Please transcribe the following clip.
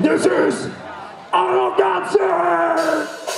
This is Arnold Johnson!